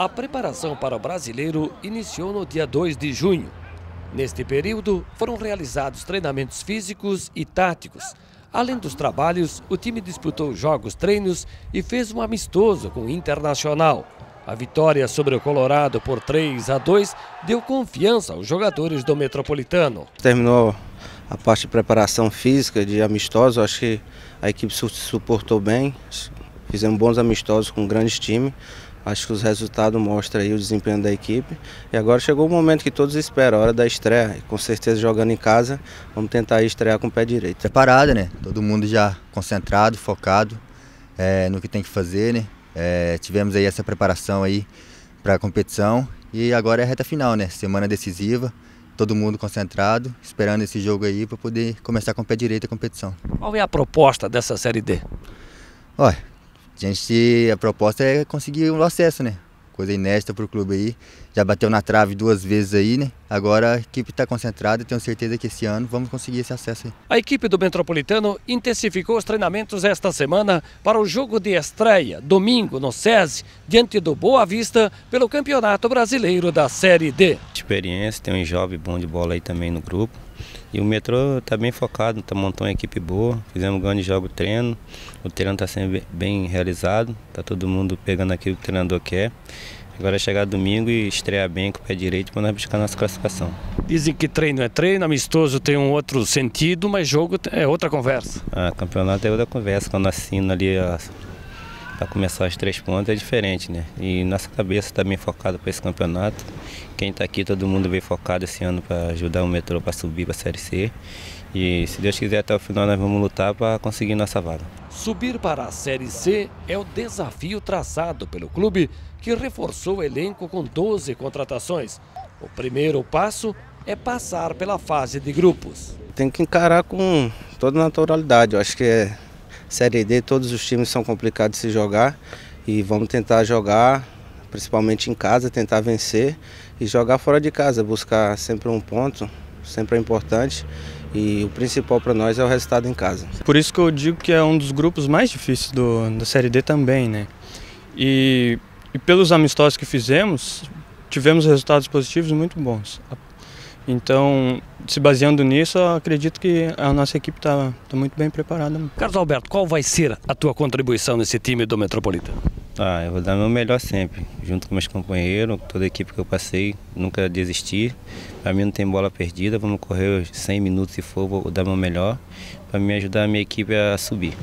A preparação para o brasileiro iniciou no dia 2 de junho. Neste período, foram realizados treinamentos físicos e táticos. Além dos trabalhos, o time disputou jogos, treinos e fez um amistoso com o Internacional. A vitória sobre o Colorado por 3 a 2 deu confiança aos jogadores do Metropolitano. Terminou a parte de preparação física, de amistosos, acho que a equipe suportou bem, fizemos bons amistosos com grandes times. Acho que os resultados mostram aí o desempenho da equipe. E agora chegou o momento que todos esperam, a hora da estreia. E com certeza jogando em casa, vamos tentar estrear com o pé direito. Preparada, né? Todo mundo já concentrado, focado é, no que tem que fazer, né? É, tivemos aí essa preparação aí para a competição e agora é a reta final, né? Semana decisiva, todo mundo concentrado, esperando esse jogo aí para poder começar com o pé direito a competição. Qual é a proposta dessa Série D? Olha, a gente, a proposta é conseguir o acesso, né? Coisa inédita para o clube aí. Já bateu na trave duas vezes aí, né? Agora a equipe está concentrada e tenho certeza que esse ano vamos conseguir esse acesso aí. A equipe do Metropolitano intensificou os treinamentos esta semana para o jogo de estreia, domingo, no SESI, diante do Boa Vista, pelo Campeonato Brasileiro da Série D. Experiência, tem um jovem bom de bola aí também no grupo. E o metrô está bem focado, tá montando uma equipe boa, fizemos um grande jogo treino, o treino está sendo bem realizado, está todo mundo pegando aquilo que o treinador quer. Agora é chegar domingo e estrear bem com o pé direito para nós buscar nossa classificação. Dizem que treino é treino, amistoso tem um outro sentido, mas jogo é outra conversa. Ah, campeonato é outra conversa, quando assina ali para começar os três pontos é diferente, né? E nossa cabeça está bem focada para esse campeonato. Quem está aqui, todo mundo veio focado esse ano para ajudar o metrô para subir para a Série C. E se Deus quiser até o final nós vamos lutar para conseguir nossa vaga. Subir para a Série C é o desafio traçado pelo clube que reforçou o elenco com 12 contratações. O primeiro passo é passar pela fase de grupos. Tem que encarar com toda naturalidade. Eu acho que é Série D, todos os times são complicados de se jogar e vamos tentar jogar, principalmente em casa, tentar vencer e jogar fora de casa, buscar sempre um ponto, sempre é importante e o principal para nós é o resultado em casa. Por isso que eu digo que é um dos grupos mais difíceis do, da Série D também, né? E, e pelos amistosos que fizemos, tivemos resultados positivos muito bons. Então, se baseando nisso, acredito que a nossa equipe está tá muito bem preparada. Carlos Alberto, qual vai ser a tua contribuição nesse time do Metropolitano? Ah, eu vou dar meu melhor sempre, junto com meus companheiros, toda a equipe que eu passei, nunca desisti. Para mim não tem bola perdida, vamos correr 100 minutos se for, vou dar meu melhor, para me ajudar a minha equipe a subir.